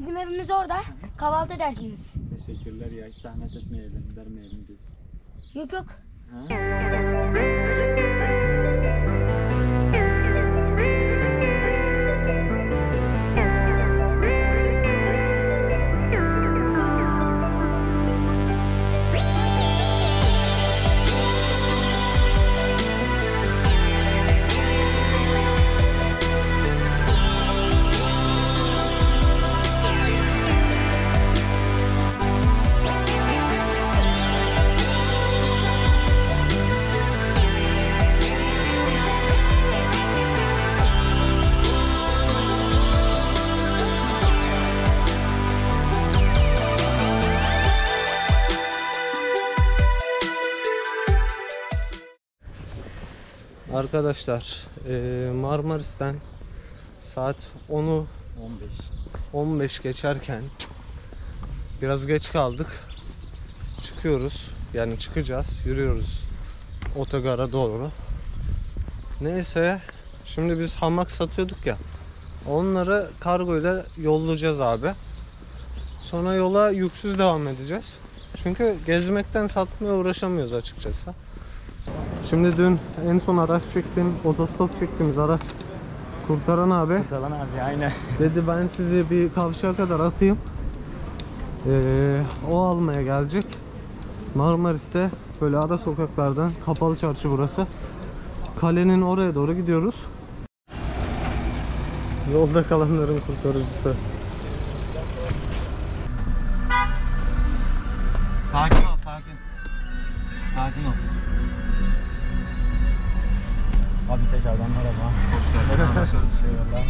Bizim evimiz orada. Kahvaltı edersiniz. Teşekkürler ya hiç zahmet etmeyelim, vermeyelim biz. Yok yok. Ha? Arkadaşlar eee, Marmaris'ten saat 10'u 15. 15 geçerken biraz geç kaldık. Çıkıyoruz. Yani çıkacağız. Yürüyoruz otogara doğru. Neyse şimdi biz hamak satıyorduk ya. Onları kargoyla yollayacağız abi. Sonra yola yüksüz devam edeceğiz. Çünkü gezmekten satmaya uğraşamıyoruz açıkçası. Şimdi dün en son araç çektim, otostop çektiğimiz araç Kurtaran abi Talan abi aynen. Dedi ben sizi bir kavşağa kadar atayım. Ee, o almaya gelecek. Marmaris'te böyle ara sokaklardan kapalı çarşı burası. Kalenin oraya doğru gidiyoruz. Yolda kalanların kurtarıcısı. Sakin ol sakin. Sakin ol. Abi tekrardan merhaba. Hoş geldin. Eyvallah.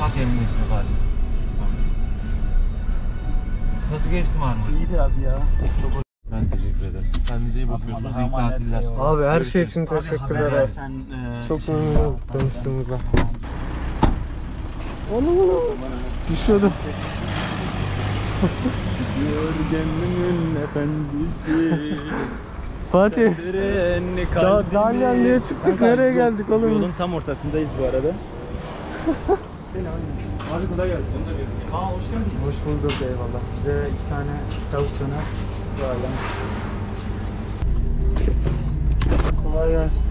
Bak emniyetine bari. Nasıl geçti Marmaris? İyidir abi ya. Ben teşekkür ederim. Kendinize iyi bakıyorsunuz. İyi tatiller. Abi her şey için teşekkürler. Sen e, Çok memnun de. tanıştığımıza. Onu düşüyordu. Gönlümün efendisi. Fatih. Da Dalyan diye çıktık nereye geldik oğlum Yolun biz? tam ortasındayız bu arada. Abi kolay gelsin. Aa hoş geldin. Hoş bulduk eyvallah. Bize iki tane tavuk döner. Kolay gelsin.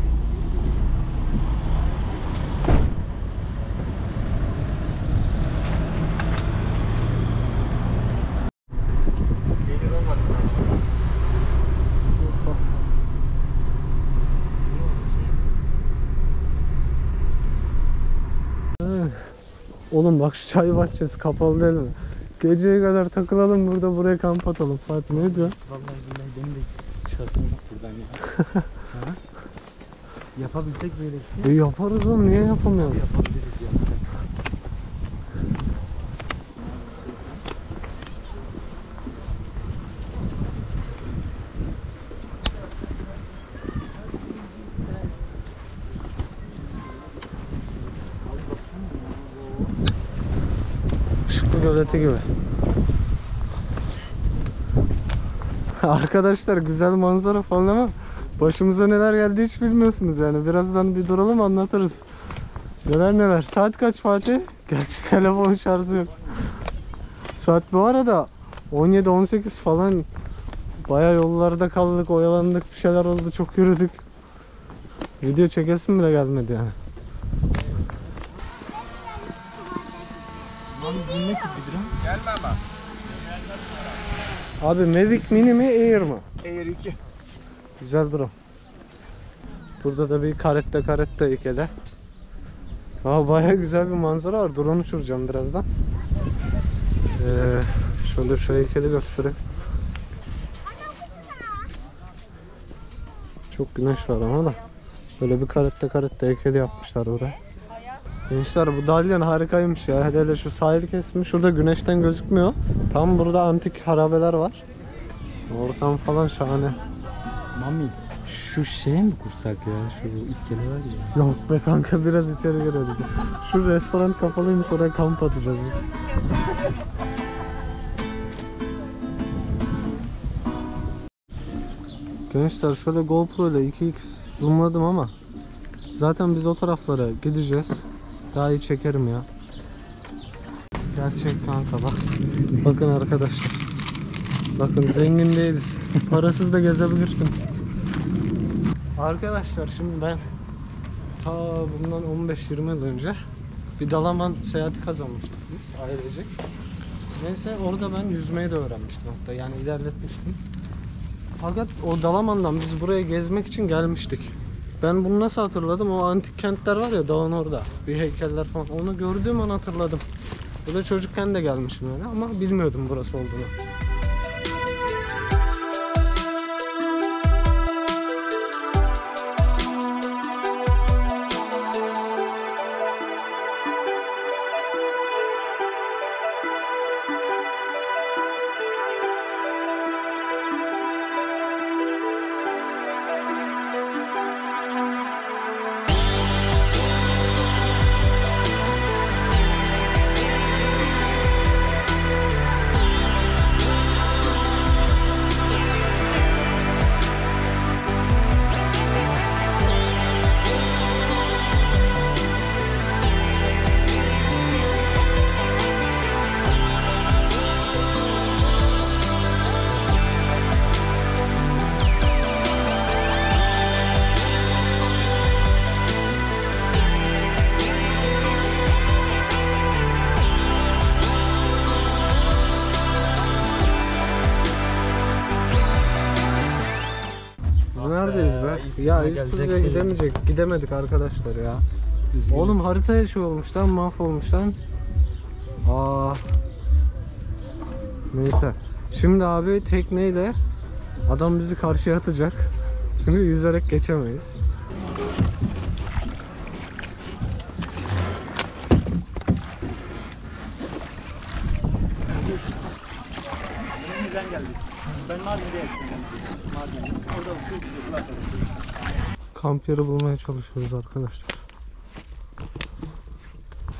Oğlum bak şu çay bahçesi kapalı değil mi? Geceye kadar takılalım burada buraya kamp atalım. Fatih ne diyor? Vallahi billahi benim de çıkasım yok buradan ya. Ha? Yapabilsek böyle bir şey E yaparız oğlum niye yapamıyoruz? yapabiliriz ya. Göleti gibi. Arkadaşlar güzel manzara falan ama başımıza neler geldi hiç bilmiyorsunuz yani. Birazdan bir duralım anlatırız. Neler neler. Saat kaç Fatih? Gerçi telefon şarjı yok. Saat bu arada 17-18 falan Baya yollarda kaldık, oyalandık, bir şeyler oldu, çok yürüdük. Video çekesim bile gelmedi yani. Lan bu ne tip bir drone? Abi Mavic Mini mi Air mı? Air 2. Güzel durum. Burada da bir karette karette heykeli. Aa baya güzel bir manzara var. Drone uçuracağım birazdan. Ee, şöyle şu heykeli göstereyim. Çok güneş var ama da. Böyle bir karette karette heykeli yapmışlar buraya. Gençler bu dalyan harikaymış ya. Hele hele şu sahil kesimi. Şurada güneşten gözükmüyor. Tam burada antik harabeler var. Ortam falan şahane. Mami şu şeye mi kursak ya? Şu iskele var ya. Yok be kanka biraz içeri gireriz. Şu restoran kapalıymış oraya kamp atacağız biz. Gençler şöyle GoPro ile 2x zoomladım ama zaten biz o taraflara gideceğiz. Daha iyi çekerim ya. Gerçek kanka bak. Bakın arkadaşlar. Bakın zengin değiliz. Parasız da gezebilirsiniz. Arkadaşlar şimdi ben ta bundan 15-20 yıl önce bir Dalaman seyahati kazanmıştık biz ailecek. Neyse orada ben yüzmeyi de öğrenmiştim hatta yani ilerletmiştim. Fakat o Dalaman'dan biz buraya gezmek için gelmiştik. Ben bunu nasıl hatırladım? O antik kentler var ya dağın orada. Bir heykeller falan. Onu gördüğüm an hatırladım. Bu da çocukken de gelmişim öyle ama bilmiyordum burası olduğunu. Ya. İzmir'e gidemeyecek, gidemedik arkadaşlar ya. Oğlum haritaya şey olmuş lan, mahvolmuş lan. Aa. Neyse. Şimdi abi tekneyle adam bizi karşıya atacak. Şimdi yüzerek geçemeyiz. Geldik. Ben Mardin'de yaşıyorum. Mardin'de. Orada. Kamp yeri bulmaya çalışıyoruz arkadaşlar.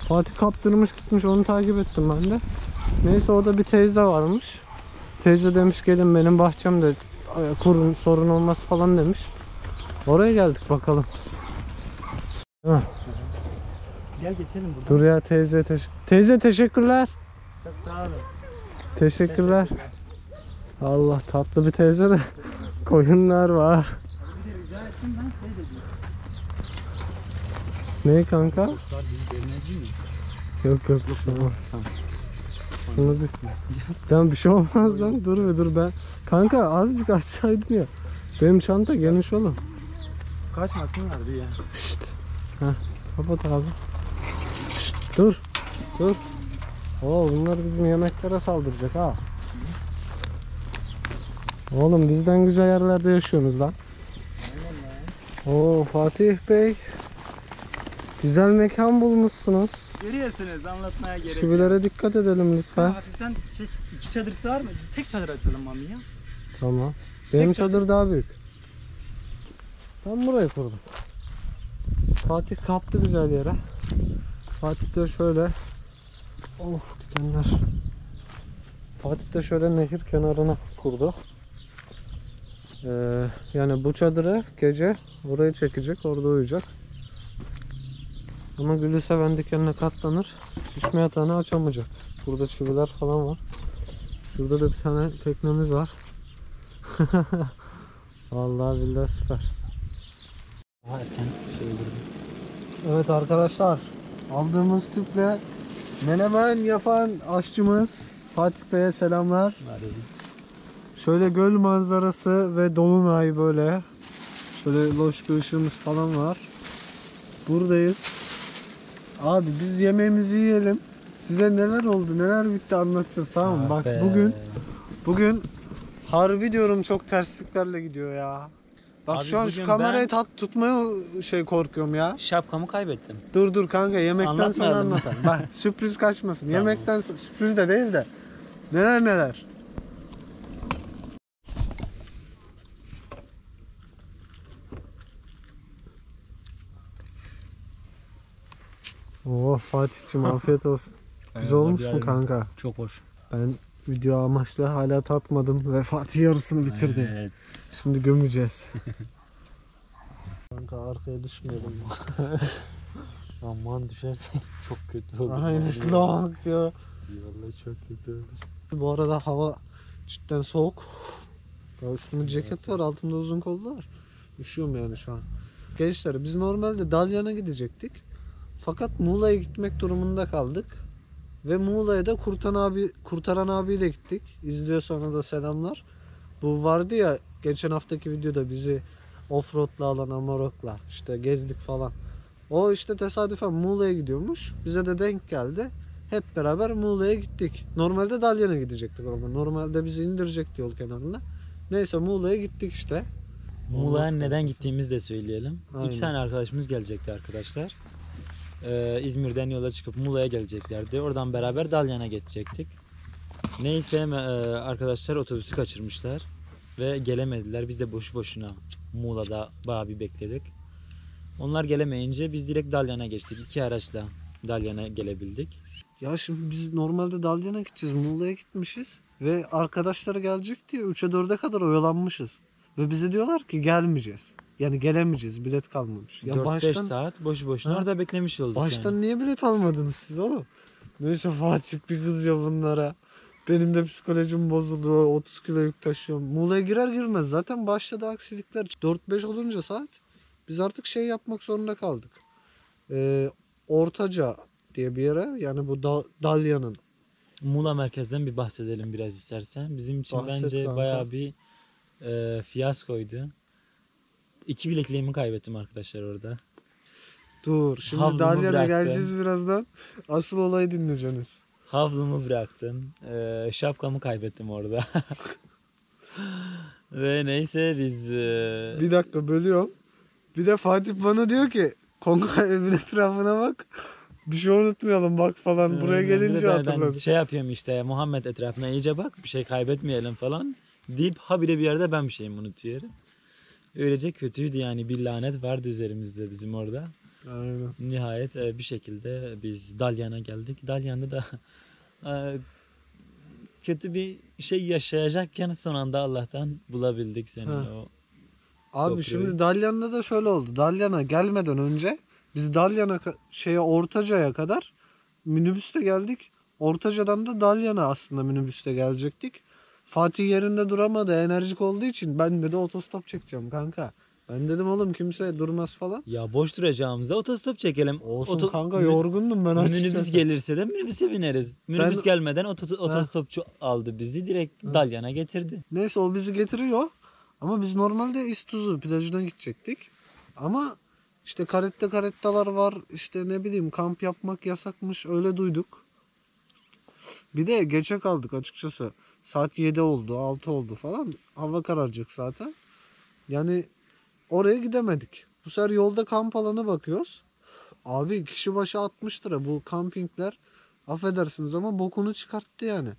Fatih kaptırmış gitmiş onu takip ettim ben de. Neyse orada bir teyze varmış. Teyze demiş gelin benim bahçemde e, kurun sorun olmaz falan demiş. Oraya geldik bakalım. Gel geçelim buradan. dur ya teyze teş Teyze teşekkürler. Çok sağ olun. Teşekkürler. Allah tatlı bir teyze de koyunlar var. Bir de rica ettim ben şey dedim. Ne kanka? Mi? Yok yok bir şey olmaz. Tamam. Şunu bir... Tamam bir şey olmaz lan. Dur bir dur ben. Kanka azıcık açsaydın ya. Benim çanta geniş oğlum. Kaçmasınlar diye. Şşt. Heh, kapat abi. Şşt, dur. Dur. Oo bunlar bizim yemeklere saldıracak ha. Oğlum bizden güzel yerlerde yaşıyorsunuz lan. Oo Fatih Bey. Güzel mekan bulmuşsunuz. Görüyorsunuz anlatmaya gerek yok. Çivilere dikkat edelim lütfen. Hafiften şey, iki çadır sığar mı? Tek çadır açalım mami ya. Tamam. Benim Tek çadır daha büyük. Ben burayı kurdum. Fatih kaptı güzel yere. Fatih de şöyle Of dikenler. Fatih de şöyle nehir kenarına kurdu. Ee, yani bu çadırı gece oraya çekecek, orada uyuyacak. Ama gülü seven dikenine katlanır. Şişme yatağını açamayacak. Burada çiviler falan var. Şurada da bir tane teknemiz var. Vallahi billahi süper. Erken şey. Evet arkadaşlar aldığımız tüple menemen yapan aşçımız Fatih Bey'e selamlar. Şöyle göl manzarası ve dolunay böyle. Şöyle loş bir ışığımız falan var. Buradayız. Abi biz yemeğimizi yiyelim. Size neler oldu neler bitti anlatacağız tamam mı? Bak bugün bugün harbi diyorum çok tersliklerle gidiyor ya. Bak Abi şu an şu bugün kamerayı ben- tat tutmaya şey korkuyorum ya. Şapkamı kaybettim. Dur dur kanka yemekten sonra Anlatmayalım. anlatalım. Bak sürpriz kaçmasın. Yemekten sonra sürpriz de değil de. Neler neler. Oo Fatih'cim afiyet olsun. Güzel olmuş mu kanka? Çok hoş. Ben video amaçlı hala tatmadım ve Fatih yarısını bitirdi. Evet. Şimdi gömeceğiz. kanka arkaya düşmeyelim. Aman düşersen çok kötü olur. Aynen işte long diyor. Vallahi çok kötü. Bu arada hava cidden soğuk. Ya üstümde ceket var, altımda uzun kollu var. Üşüyorum yani şu an. Gençler biz normalde Dalyan'a gidecektik. Fakat Muğla'ya gitmek durumunda kaldık. Ve Muğla'ya da Kurtan abi, Kurtaran abiyle gittik. İzliyor sonra da selamlar. Bu vardı ya geçen haftaki videoda bizi offroad'la alan Amarok'la işte gezdik falan. O işte tesadüfen Muğla'ya gidiyormuş. Bize de denk geldi. Hep beraber Muğla'ya gittik. Normalde Dalyan'a gidecektik ama normalde bizi indirecekti yol kenarında. Neyse Muğla'ya gittik işte. Muğla'ya neden gittiğimizi de söyleyelim. Aynen. İki tane arkadaşımız gelecekti arkadaşlar. Ee, İzmir'den yola çıkıp Muğla'ya geleceklerdi. Oradan beraber Dalyan'a geçecektik. Neyse e, arkadaşlar otobüsü kaçırmışlar ve gelemediler. Biz de boşu boşuna Muğla'da bayağı bir bekledik. Onlar gelemeyince biz direkt Dalyan'a geçtik. İki araçla Dalyan'a gelebildik. Ya şimdi biz normalde Dalyan'a gideceğiz. Muğla'ya gitmişiz. Ve arkadaşları gelecek diye 3'e 4'e kadar oyalanmışız. Ve bize diyorlar ki gelmeyeceğiz. Yani gelemeyeceğiz. Bilet kalmamış. Ya 4-5 baştan, saat boşu boşuna Ha? orada beklemiş olduk baştan yani. niye bilet almadınız siz oğlum? Neyse Fatih bir kızıyor bunlara. Benim de psikolojim bozuldu. 30 kilo yük taşıyorum. Muğla'ya girer girmez zaten başladı aksilikler. 4-5 olunca saat biz artık şey yapmak zorunda kaldık. Ee, Ortaca diye bir yere yani bu da, Dalyan'ın Muğla merkezden bir bahsedelim biraz istersen. Bizim için Bahset bence kanka. bayağı bir e, fiyaskoydu. İki bilekliğimi kaybettim arkadaşlar orada. Dur şimdi Havlumu Dalyan'a bıraktım. geleceğiz birazdan. Asıl olayı dinleyeceksiniz. Havlumu bıraktım. E, şapkamı kaybettim orada. Ve neyse biz e, Bir dakika bölüyorum. Bir de Fatih bana diyor ki Konga evin etrafına bak. Bir şey unutmayalım bak falan. Buraya gelince hatırladım. Şey yapıyorum işte Muhammed etrafına iyice bak bir şey kaybetmeyelim falan deyip habire bir yerde ben bir şeyimi unutuyorum. Öylece kötüydü yani bir lanet vardı üzerimizde bizim orada. Aynen. Nihayet e, bir şekilde biz Dalyan'a geldik. Dalyan'da da e, kötü bir şey yaşayacakken son anda Allah'tan bulabildik seni. Ha. O Abi GoPro'yu. şimdi Dalyan'da da şöyle oldu. Dalyan'a gelmeden önce biz Dalyan'a şeye Ortaca'ya kadar minibüste geldik. Ortaca'dan da Dalyan'a aslında minibüste gelecektik. Fatih yerinde duramadı enerjik olduğu için ben de otostop çekeceğim kanka. Ben dedim oğlum kimse durmaz falan. Ya boş duracağımıza otostop çekelim. Olsun Oto- kanka yorgundum ben açıkçası. Minibüs gelirse de minibüse bineriz. Minibüs Ben- gelmeden oto- otostopçu aldı bizi direkt Dalyan'a getirdi. Neyse o bizi getiriyor. Ama biz normalde İstuzu plajına gidecektik. Ama işte karette karettalar var. işte ne bileyim kamp yapmak yasakmış. Öyle duyduk. Bir de geçe kaldık açıkçası. Saat 7 oldu, 6 oldu falan. Hava kararacak zaten. Yani oraya gidemedik. Bu sefer yolda kamp alanı bakıyoruz. Abi kişi başı 60 lira. Bu kampingler affedersiniz ama bokunu çıkarttı yani.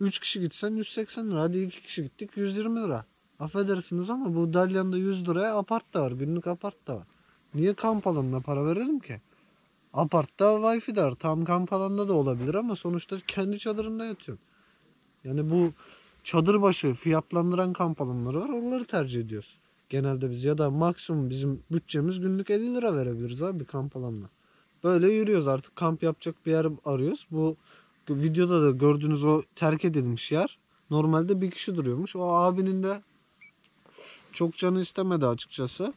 3 kişi gitsen 180 lira. Hadi 2 kişi gittik 120 lira. Affedersiniz ama bu Dalyan'da 100 liraya apart da var. Günlük apart da var. Niye kamp alanına para verelim ki? Apartta wifi de var. Tam kamp alanında da olabilir ama sonuçta kendi çadırında yatıyorum. Yani bu çadır başı fiyatlandıran kamp alanları var. Onları tercih ediyoruz. Genelde biz ya da maksimum bizim bütçemiz günlük 50 lira verebiliriz abi kamp alanına. Böyle yürüyoruz artık kamp yapacak bir yer arıyoruz. Bu videoda da gördüğünüz o terk edilmiş yer. Normalde bir kişi duruyormuş. O abinin de çok canı istemedi açıkçası.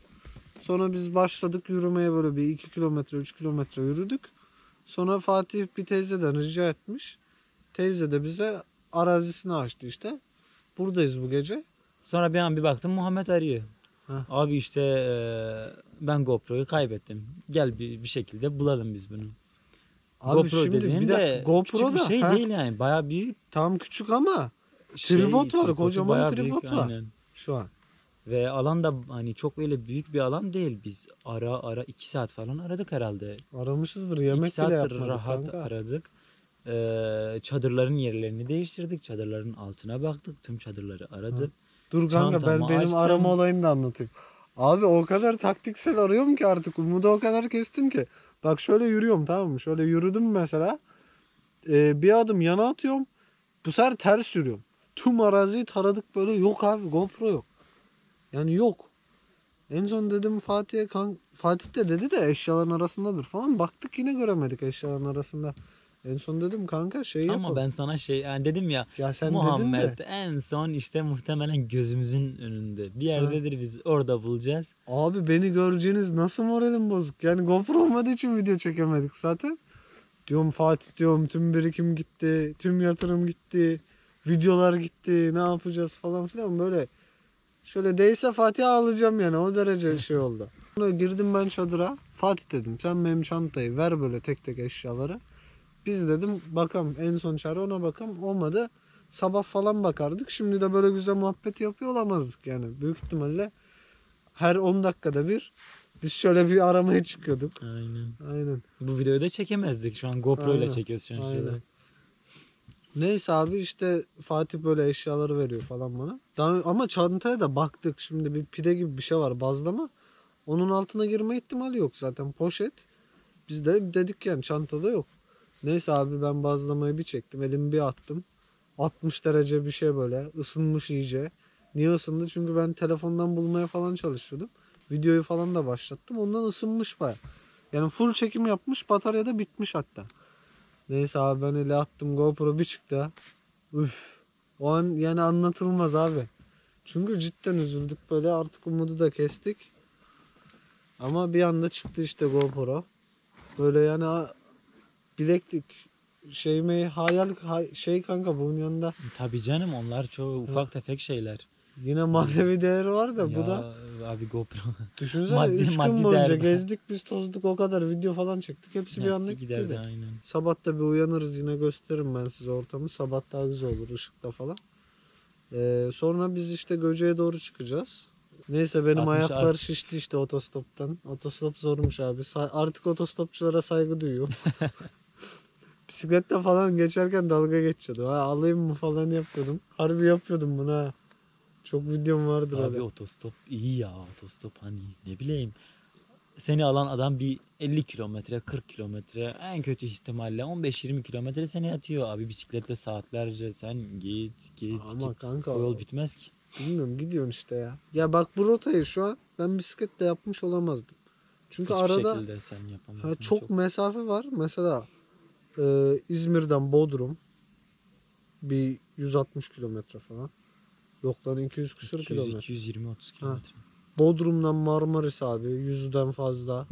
Sonra biz başladık yürümeye böyle bir 2 kilometre 3 kilometre yürüdük. Sonra Fatih bir teyzeden rica etmiş. Teyze de bize arazisini açtı işte. Buradayız bu gece. Sonra bir an bir baktım Muhammed arıyor. Heh. Abi işte e, ben GoPro'yu kaybettim. Gel bir, bir şekilde bulalım biz bunu. Abi GoPro şimdi dediğin bir de de GoPro küçük bir da şey ha, değil yani. Bayağı büyük tam küçük ama şey. Tripod var, kocaman tripod var. aynen. şu an. Ve alan da hani çok öyle büyük bir alan değil. Biz ara ara iki saat falan aradık herhalde. Aramışızdır İki yemek bile yapmadık rahat kanka. aradık. Ee, çadırların yerlerini değiştirdik. Çadırların altına baktık. Tüm çadırları aradık. Dur kanka ben Çantamı benim açtım. arama olayını da anlatayım. Abi o kadar taktiksel arıyorum ki artık umudu o kadar kestim ki. Bak şöyle yürüyorum tamam mı? Şöyle yürüdüm mesela. Ee, bir adım yana atıyorum. Bu sefer ters yürüyorum. Tüm araziyi taradık böyle yok abi GoPro yok. Yani yok. En son dedim Fatih'e kan Fatih de dedi de eşyaların arasındadır falan. Baktık yine göremedik eşyaların arasında. En son dedim kanka şey yapalım. Ama ben sana şey yani dedim ya ya sen Muhammed dedin de. en son işte muhtemelen gözümüzün önünde. Bir yerdedir biz orada bulacağız. Abi beni göreceğiniz nasıl moralim bozuk. Yani GoPro olmadığı için video çekemedik zaten. Diyorum Fatih diyorum tüm birikim gitti. Tüm yatırım gitti. Videolar gitti. Ne yapacağız falan filan böyle. Şöyle değse Fatih'e alacağım yani o derece şey oldu. Sonra girdim ben çadıra. Fatih dedim sen benim çantayı ver böyle tek tek eşyaları. Biz dedim bakalım en son çare ona bakalım. Olmadı sabah falan bakardık. Şimdi de böyle güzel muhabbet yapıyor olamazdık yani. Büyük ihtimalle her 10 dakikada bir biz şöyle bir aramaya çıkıyorduk. Aynen. Aynen. Bu videoyu da çekemezdik. Şu an GoPro ile çekiyoruz şu an. aynen. şöyle. Neyse abi işte Fatih böyle eşyaları veriyor falan bana. Daha, ama çantaya da baktık. Şimdi bir pide gibi bir şey var bazlama. Onun altına girme ihtimali yok zaten poşet. Biz de dedik yani çantada yok. Neyse abi ben bazlamayı bir çektim. Elimi bir attım. 60 derece bir şey böyle ısınmış iyice. Niye ısındı? Çünkü ben telefondan bulmaya falan çalışıyordum. Videoyu falan da başlattım. Ondan ısınmış baya. Yani full çekim yapmış. Batarya da bitmiş hatta. Neyse abi ben ele attım GoPro bir çıktı. Üf. O an yani anlatılmaz abi. Çünkü cidden üzüldük böyle artık umudu da kestik. Ama bir anda çıktı işte GoPro. Böyle yani bileklik şey mi hayal hay- şey kanka bunun yanında Tabii canım onlar çoğu ufak tefek şeyler. Yine manevi değeri var da bu Ya da abi GoPro. düşünsene maddi- 3 maddi gün boyunca değer. gezdik biz tozduk o kadar video falan çektik hepsi bir anda Hepsi giderdi gitti. aynen. Sabah da bir uyanırız yine gösteririm ben size ortamı. Sabah daha güzel olur ışıkta falan. Ee, sonra biz işte Göce'ye doğru çıkacağız. Neyse benim 60 ayaklar az. şişti işte otostoptan. Otostop zormuş abi. Sa- artık otostopçulara saygı duyuyorum. Bisiklette falan geçerken dalga geçiyordum. Ha, alayım mı falan yapıyordum. Harbi yapıyordum bunu ha. Çok videom vardır Abi öyle. otostop iyi ya otostop hani ne bileyim. Seni alan adam bir 50 kilometre 40 kilometre en kötü ihtimalle 15-20 kilometre seni atıyor. Abi bisikletle saatlerce sen git git Ama git. kanka O yol bitmez ki. bilmiyorum gidiyorsun işte ya. Ya bak bu rotayı şu an ben bisikletle yapmış olamazdım. Çünkü Hiçbir arada şekilde sen yapamazsın. Ha, çok, mesafe var. Mesela e, İzmir'den Bodrum bir 160 kilometre falan. Yok lan 200 küsur 200, kilometre. 220 30 kilometre. Bodrum'dan Marmaris abi 100'den fazla.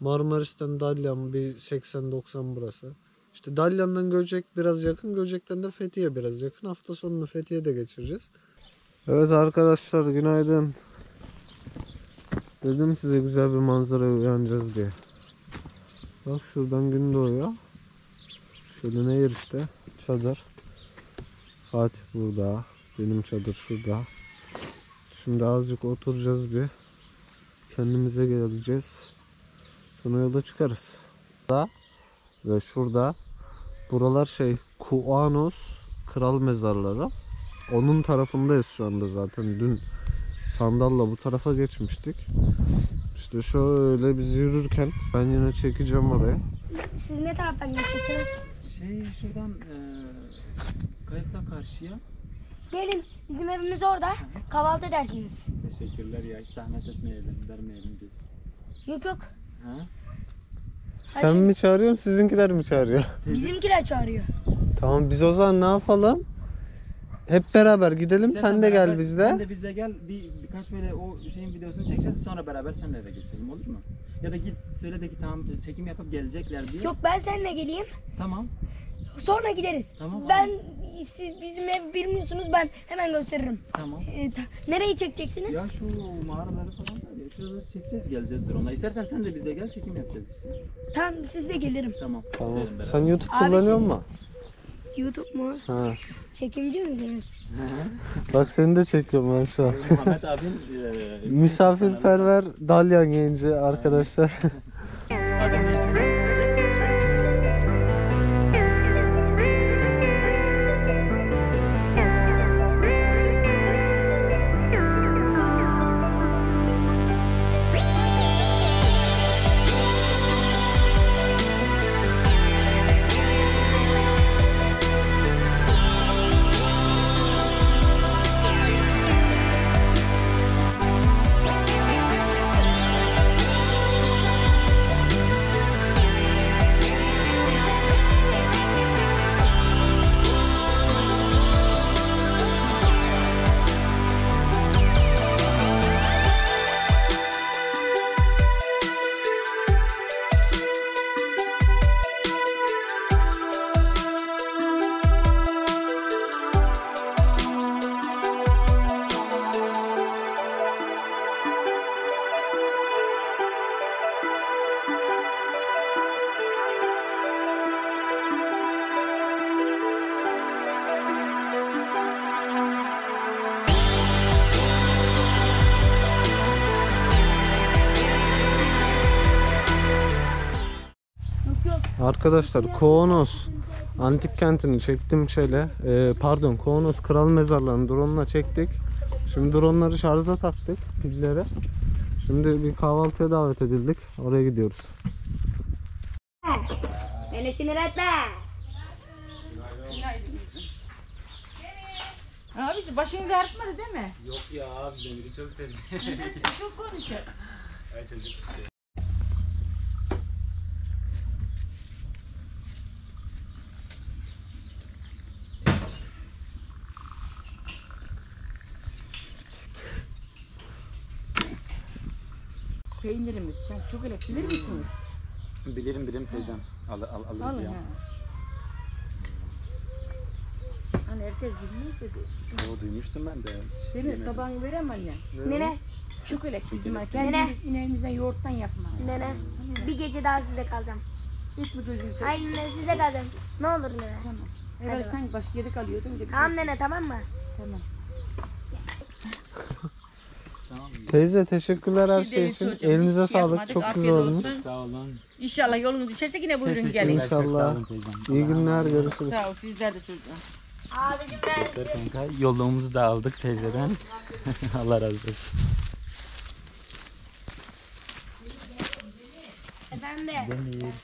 Marmaris'ten Dalyan bir 80-90 burası. İşte Dalyan'dan Göcek biraz yakın. Göcek'ten de Fethiye biraz yakın. Hafta sonunu Fethiye'de geçireceğiz. Evet arkadaşlar günaydın. Dedim size güzel bir manzaraya uyanacağız diye. Bak şuradan gün doğuyor. Şöyle nehir işte. Çadır. Fatih burada. Benim çadır şurada. Şimdi azıcık oturacağız bir. Kendimize geleceğiz. Sonra yola çıkarız. Da ve şurada buralar şey Kuanos kral mezarları. Onun tarafındayız şu anda zaten. Dün sandalla bu tarafa geçmiştik. İşte şöyle biz yürürken ben yine çekeceğim oraya. Siz ne taraftan geçeceksiniz? Şey şuradan e, kayıkla karşıya. Gelin bizim evimiz orada. Kahvaltı edersiniz. Teşekkürler ya hiç zahmet etmeyelim, vermeyelim biz. Yok yok. Ha? Sen mi çağırıyorsun sizinkiler mi çağırıyor? Bizimkiler çağırıyor. Tamam biz o zaman ne yapalım? Hep beraber gidelim sen de gel beraber- bizde. Sen de bizle gel. Bir, birkaç böyle o şeyin videosunu çekeceğiz. Sonra beraber seninle de geçelim olur mu? Ya da git söyle de ki tamam çekim yapıp gelecekler diye. Yok ben seninle geleyim. Tamam. Sonra gideriz. Tamam, Ben siz bizim ev bilmiyorsunuz ben hemen gösteririm. Tamam. Ee, ta- nereyi çekeceksiniz? Ya şu mağaraları falan var ya şuraları çekeceğiz geleceğiz onunla. İstersen sen de bizle gel çekim yapacağız işte. Tamam sizle gelirim. Tamam. Tamam. gidelim beraber. Sen YouTube Abi kullanıyor siz- musun? YouTube mu? Ha. Çekimci misiniz? Bak seni de çekiyorum ben şu an. Muhammed abim e, Misafirperver Dalyan genci arkadaşlar. Adem. Arkadaşlar Konos antik kentini çektim şeyle. Ee, pardon Konos kral mezarlarını drone'la çektik. Şimdi drone'ları şarja taktık pillere. Şimdi bir kahvaltıya davet edildik. Oraya gidiyoruz. Beni sinir etme. Abi başını da artmadı değil mi? Yok ya abi Demir'i çok sevdim. Çok konuşuyor. çocuk. Peynirimiz. Sen çok öyle bilir misiniz? Bilirim bilirim teyzem. Al, al, alırız Alın ya. ha. Hani herkes bilmiyor dedi. O duymuştum ben de. Hiç Demir yemedim. tabağını verem anne. Nene, Çikolat bizim Çikolat. kendi Nene. ineğimizden yoğurttan yapma. nene. Bir gece daha sizde kalacağım. Hiç mi gözünü seveyim? Aynen nene sizde kalacağım. Ne olur nene. Tamam. Herhalde Hadi sen başka yerde kalıyordun. bir de Tamam nene tamam mı? Tamam. Tamam. Teyze teşekkürler her şey şey için. çocuğum, Elinize şey sağlık. yapmadık, Çok afiyet güzel olmuş. olsun. Sağ olun. İnşallah yolunuz düşerse yine buyurun Teşekkürler, gelin. İnşallah. çok sağ olun teyzem. İyi günler görüşürüz. Sağ ol sizler de çocuğum. Abicim ben size... kanka. Yolluğumuzu da aldık teyzeden. Allah razı olsun. Ben de. Demir.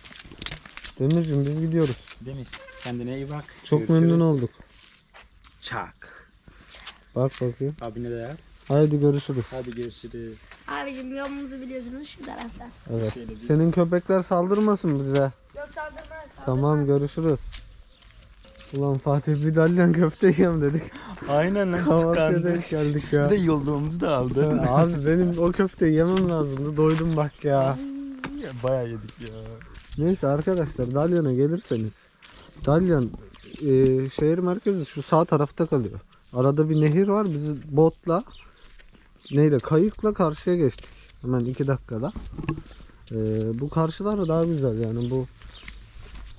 Demircim biz gidiyoruz. Demir. Kendine iyi bak. Çok Görüşürüz. memnun olduk. Çak. Bak bakayım. Abine de yap. Haydi görüşürüz. Hadi görüşürüz. Abicim yolumuzu biliyorsunuz şu taraftan. Evet. Şöyle bir- Senin köpekler saldırmasın bize. Yok saldırmaz. Tamam görüşürüz. Ulan Fatih bir dalyan köfte yiyeyim dedik. Aynen lan Kahvaltıya denk geldik ya. Bir de yolluğumuzu da aldı. Abi benim o köfteyi yemem lazımdı. Doydum bak ya. Bayağı yedik ya. Neyse arkadaşlar Dalyan'a gelirseniz. Dalyan e, şehir merkezi şu sağ tarafta kalıyor. Arada bir nehir var. Biz botla neyle kayıkla karşıya geçtik. Hemen iki dakikada. E, bu karşılar daha güzel yani bu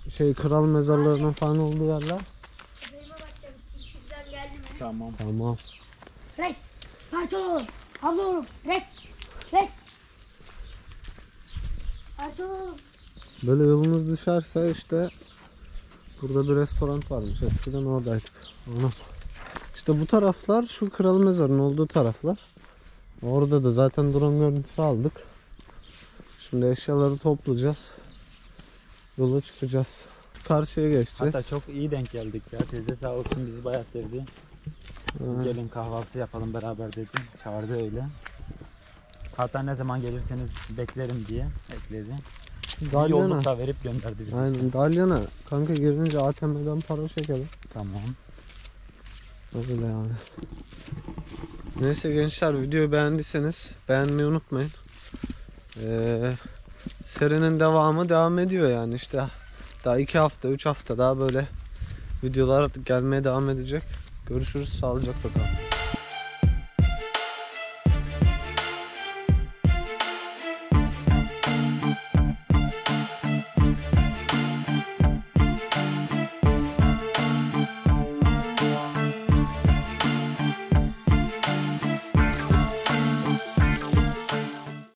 şey kral mezarlarının falan olduğu yerler. Tamam. Tamam. Rex. Parça oğlum. Abla oğlum. Rex. Rex. Parça oğlum. Böyle yolunuz düşerse işte burada bir restoran varmış. Eskiden oradaydık. Anam. İşte bu taraflar şu kral mezarının olduğu taraflar. Orada da zaten drone görüntüsü aldık. Şimdi eşyaları toplayacağız. Yola çıkacağız. Karşıya geçeceğiz. Hatta çok iyi denk geldik ya. Teyze sağ olsun bizi bayağı sevdi. Ha, Gelin kahvaltı yapalım beraber dedi. Çağırdı öyle. Hatta ne zaman gelirseniz beklerim diye ekledi. Bir yolluk da verip gönderdi bizi. Aynen Dalyana. Kanka girince ATM'den para çekelim. Tamam. Öyle yani. Neyse gençler videoyu beğendiyseniz beğenmeyi unutmayın. Ee, serinin devamı devam ediyor yani işte daha 2 hafta 3 hafta daha böyle videolar gelmeye devam edecek. Görüşürüz sağlıcakla kalın.